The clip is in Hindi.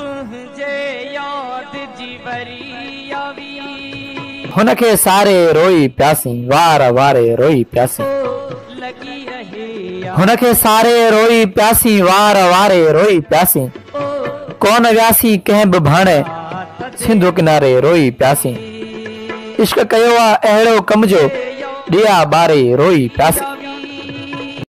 तुझे याद जीवरी हुनखे सारे रोई प्यासी वार वारे रोई प्यासी। हुनखे सारे रोई प्यासी वार वारे रोई प्यासी। कौन व्यासी कंहिं बि भाणे सिंधु किनारे रोई प्यासी। इश्क कयो आहे अहिड़ो कम जो ॾिया ॿारे रोई प्यासी।